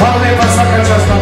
Palme pasă aceasta